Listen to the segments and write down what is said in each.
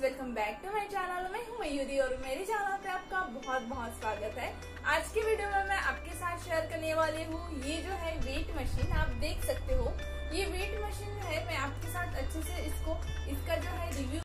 Welcome back to my channel मैं हूँ मयूरी और मेरे चैनल पे आपका बहुत बहुत स्वागत है। आज की वीडियो में मैं आपके साथ शेयर करने वाली हूँ। ये जो है वेट मशीन आप देख सकते हो। ये वेट मशीन है, मैं आपके साथ अच्छे से इसको, इसका जो है रिव्यू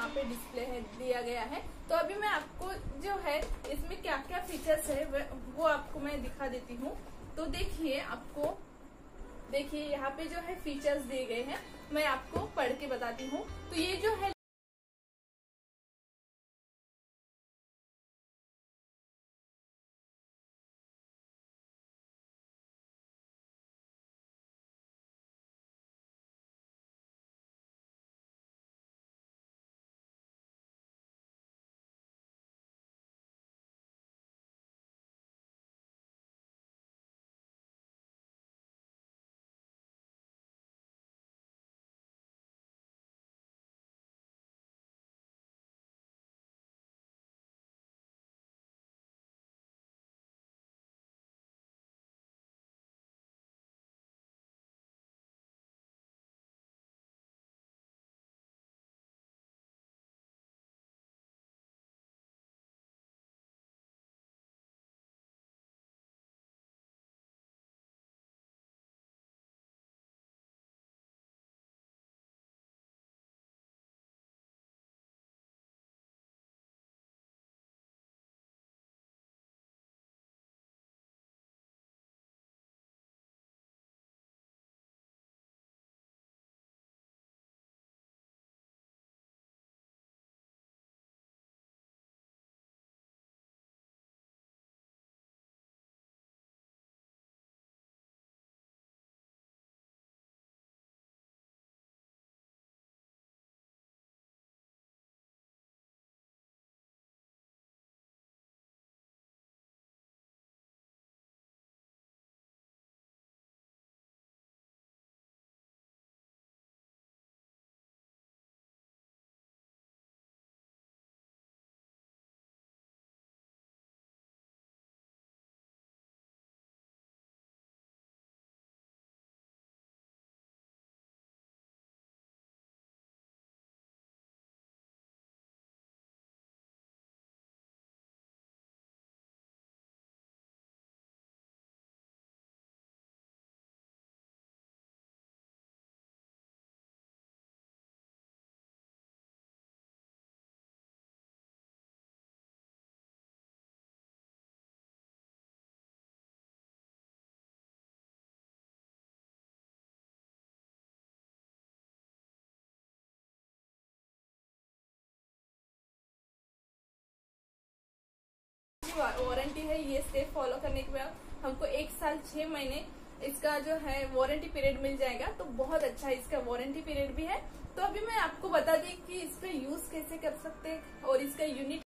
यहाँ पे डिस्प्ले है, दिया गया है। तो अभी मैं आपको जो है, इसमें क्या क्या फीचर्स है, वो आपको मैं दिखा देती हूँ। तो देखिए आपको, देखिए यहाँ पे जो है फीचर्स दिए गए हैं, मैं आपको पढ़ के बताती हूँ। तो ये जो है वारंटी है, ये स्टेप फॉलो करने के बाद हमको एक साल छह महीने इसका जो है वारंटी पीरियड मिल जाएगा। तो बहुत अच्छा इसका वारंटी पीरियड भी है। तो अभी मैं आपको बता दी कि इस इसका यूज़ कैसे कर सकते हैं और इसका यूनिट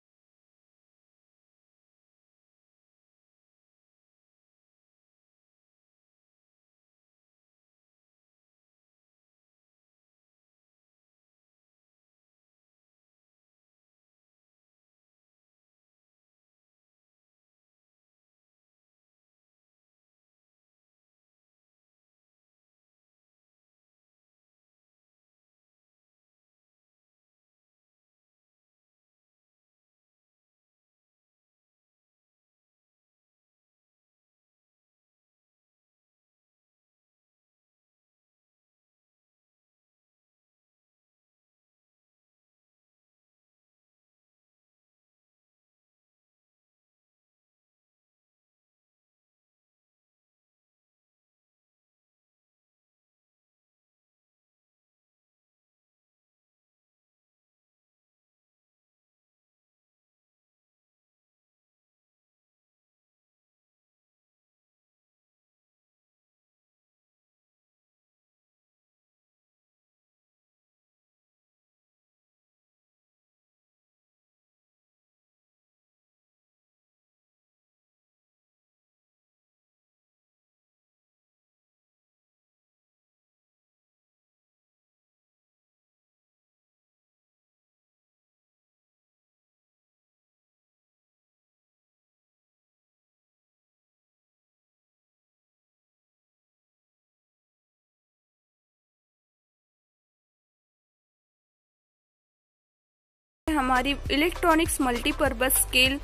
हमारी इलेक्ट्रॉनिक्स मल्टीपर्पज स्केल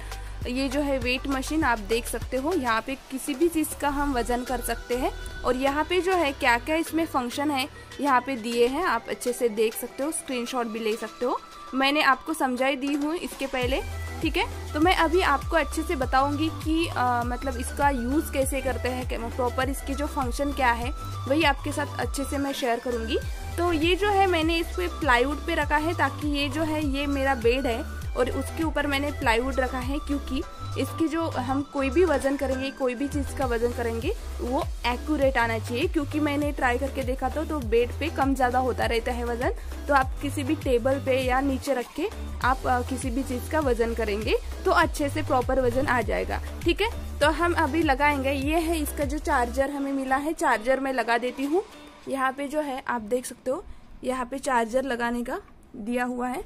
ये जो है वेट मशीन आप देख सकते हो। यहाँ पे किसी भी चीज़ का हम वज़न कर सकते हैं। और यहाँ पे जो है क्या क्या इसमें फ़ंक्शन है यहाँ पे दिए हैं। आप अच्छे से देख सकते हो स्क्रीनशॉट भी ले सकते हो। मैंने आपको समझाई दी हूँ इसके पहले ठीक है? तो मैं अभी आपको अच्छे से बताऊँगी कि आ, मतलब इसका यूज़ कैसे करते हैं प्रॉपर इसकी जो फ़ंक्शन क्या है वही आपके साथ अच्छे से मैं शेयर करूँगी। तो ये जो है मैंने इस पर प्लाईवुड पे रखा है ताकि ये जो है, ये मेरा बेड है और उसके ऊपर मैंने प्लाईवुड रखा है क्योंकि इसकी जो हम कोई भी वज़न करेंगे, कोई भी चीज़ का वज़न करेंगे, वो एक्यूरेट आना चाहिए क्योंकि मैंने ट्राई करके देखा था तो बेड पे कम ज़्यादा होता रहता है वज़न। तो आप किसी भी टेबल पे या नीचे रख के आप किसी भी चीज़ का वज़न करेंगे तो अच्छे से प्रॉपर वज़न आ जाएगा। ठीक है? तो हम अभी लगाएँगे। ये है इसका जो चार्जर हमें मिला है। चार्जर मैं लगा देती हूँ। यहाँ पे जो है आप देख सकते हो यहाँ पे चार्जर लगाने का दिया हुआ है।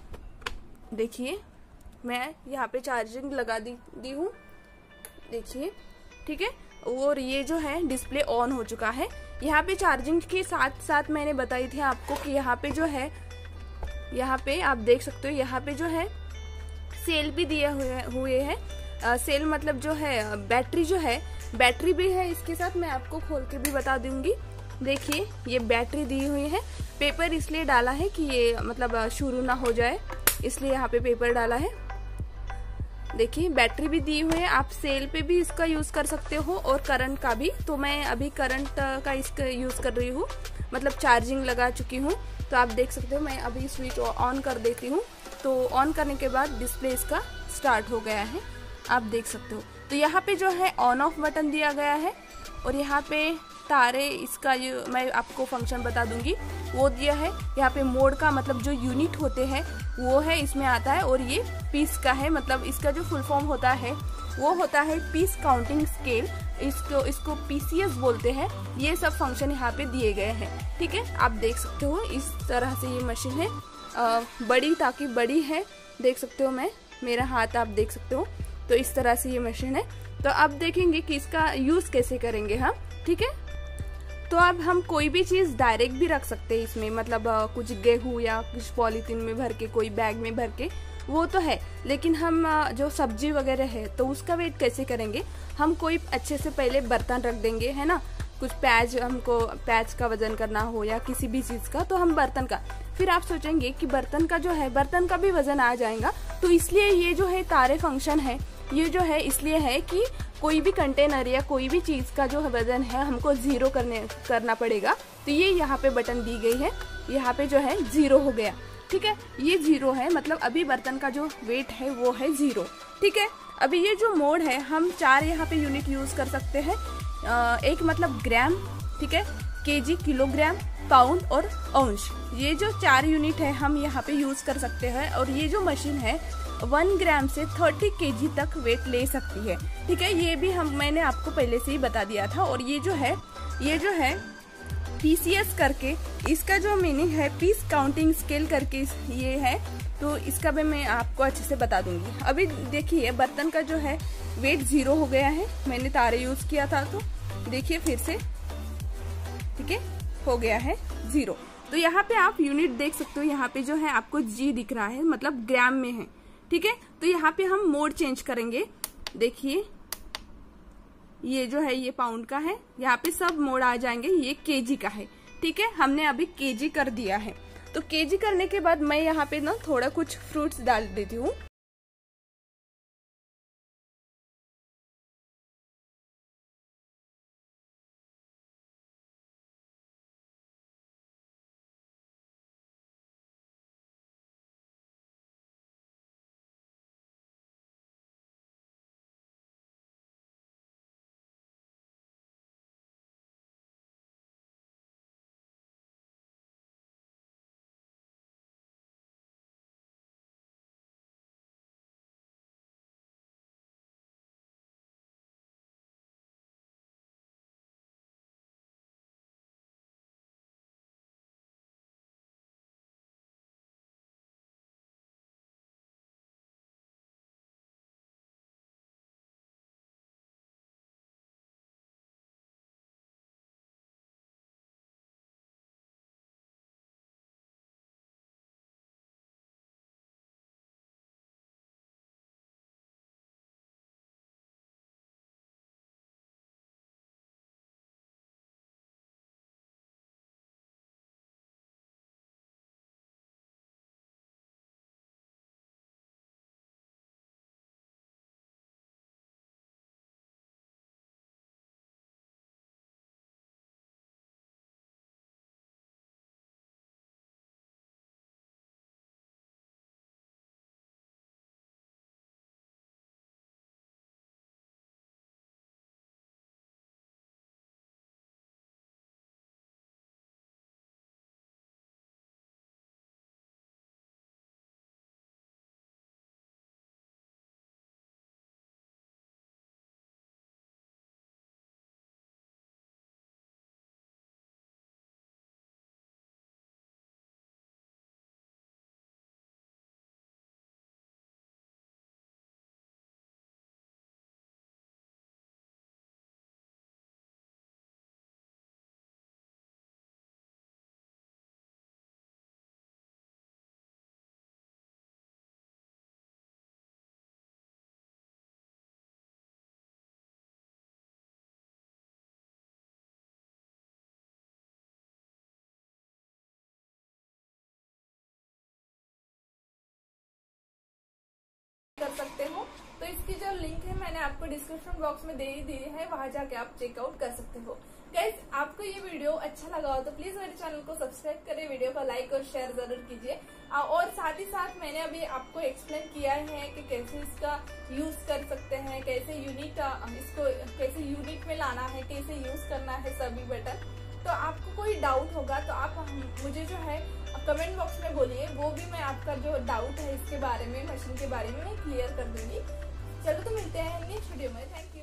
देखिए मैं यहाँ पे चार्जिंग लगा दी दी हूँ। देखिए ठीक है? और ये जो है डिस्प्ले ऑन हो चुका है। यहाँ पे चार्जिंग के साथ साथ मैंने बताई थी आपको कि यहाँ पे जो है यहाँ पे आप देख सकते हो यहाँ पे जो है सेल भी दिए हुए हुए है। आ, सेल मतलब जो है बैटरी जो है बैटरी भी है इसके साथ मैं आपको खोल के भी बता दूँगी। देखिए, ये बैटरी दी हुई है। पेपर इसलिए डाला है कि ये मतलब शुरू ना हो जाए। इसलिए यहाँ पे पेपर डाला है। देखिए, बैटरी भी दी हुई है। आप सेल पे भी इसका यूज़ कर सकते हो और करंट का भी। तो मैं अभी करंट का इसका यूज़ कर रही हूँ। मतलब चार्जिंग लगा चुकी हूँ। तो आप देख सकते हो, मैं अभी स्विच ऑन कर देती हूँ। तो ऑन करने के बाद डिस्प्ले इसका स्टार्ट हो गया है। आप देख सकते हो। तो यहाँ पे जो है, ऑन ऑफ़ बटन दिया गया है। और यहाँ पे तारे इसका जो मैं आपको फ़ंक्शन बता दूँगी वो दिया है। यहाँ पे मोड का मतलब जो यूनिट होते हैं वो है इसमें आता है और ये पीस का है। मतलब इसका जो फुल फॉर्म होता है वो होता है पीस काउंटिंग स्केल इसको इसको पीसीएस बोलते हैं। ये सब फ़ंक्शन यहाँ पे दिए गए हैं। ठीक है? आप देख सकते हो इस तरह से ये मशीन है। आ, बड़ी ताकि बड़ी है देख सकते हो मैं। मेरा हाथ आप देख सकते हो। तो इस तरह से ये मशीन है। तो अब देखेंगे कि इसका यूज़ कैसे करेंगे हम। ठीक है? तो अब हम कोई भी चीज़ डायरेक्ट भी रख सकते हैं इसमें। मतलब कुछ गेहूँ या कुछ पॉलीथीन में भर के, कोई बैग में भर के, वो तो है। लेकिन हम जो सब्ज़ी वगैरह है तो उसका वेट कैसे करेंगे? हम कोई अच्छे से पहले बर्तन रख देंगे, है ना? कुछ प्याज, हमको प्याज का वज़न करना हो या किसी भी चीज़ का तो हम बर्तन का। फिर आप सोचेंगे कि बर्तन का जो है, बर्तन का भी वज़न आ जाएगा। तो इसलिए ये जो है तारे फ़ंक्शन है, ये जो है, इसलिए है कि कोई भी कंटेनर या कोई भी चीज़ का जो वज़न है, हमको ज़ीरो करने, करना पड़ेगा। तो ये यहाँ पे बटन दी गई है। यहाँ पे जो है ज़ीरो हो गया। ठीक है? ये ज़ीरो है मतलब अभी बर्तन का जो वेट है, वो है ज़ीरो ठीक है? अभी ये जो मोड है, हम चार यहाँ पे यूनिट यूज़ कर सकते हैं। एक मतलब ग्राम ठीक है? केजी किलोग्राम पाउंड और अंश ये जो चार यूनिट है, हम यहाँ पे यूज़ कर सकते हैं। और ये जो मशीन है वन ग्राम से थर्टी के तक वेट ले सकती है। ठीक है, ये भी हम, मैंने आपको पहले से ही बता दिया था। और ये जो है, ये जो है पीसीएस करके, इसका जो मीनिंग है पीस काउंटिंग स्केल करके ये है। तो इसका भी मैं आपको अच्छे से बता दूँगी। अभी देखिए, बर्तन का जो है वेट ज़ीरो हो गया है। मैंने तारे यूज़ किया था तो देखिए फिर से। ठीक है, हो गया है ज़ीरो तो यहाँ पे आप यूनिट देख सकते हो। यहाँ पे जो है, आपको जी दिख रहा है मतलब ग्राम में है। ठीक है? तो यहाँ पे हम मोड चेंज करेंगे। देखिए, ये जो है, ये पाउंड का है। यहाँ पे सब मोड आ जाएँगे, ये केजी का है। ठीक है? हमने अभी केजी कर दिया है। तो केजी करने के बाद मैं यहाँ पे ना थोड़ा कुछ फ्रूट्स डाल देती हूँ। तो इसकी जो लिंक है मैंने आपको डिस्क्रिप्शन बॉक्स में दे ही दी है, वहाँ जाके आप चेकआउट कर सकते हो। गाइज़ आपको ये वीडियो अच्छा लगा हो तो प्लीज़ मेरे चैनल को सब्सक्राइब करें वीडियो को लाइक और शेयर ज़रूर कीजिए। और साथ ही साथ मैंने अभी आपको एक्सप्लेन किया है कि कैसे इसका यूज़ कर सकते हैं, कैसे यूनिट इसको कैसे यूनिट में लाना है, कैसे यूज़ करना है सभी बटन तो आपको कोई डाउट होगा तो आप मुझे जो है कमेंट बॉक्स में बोलिए, वो भी मैं आपका जो डाउट है इसके बारे में मशीन के बारे में मैं क्लियर कर दूँगी। चलो तो मिलते हैं नेक्स्ट वीडियो में थैंक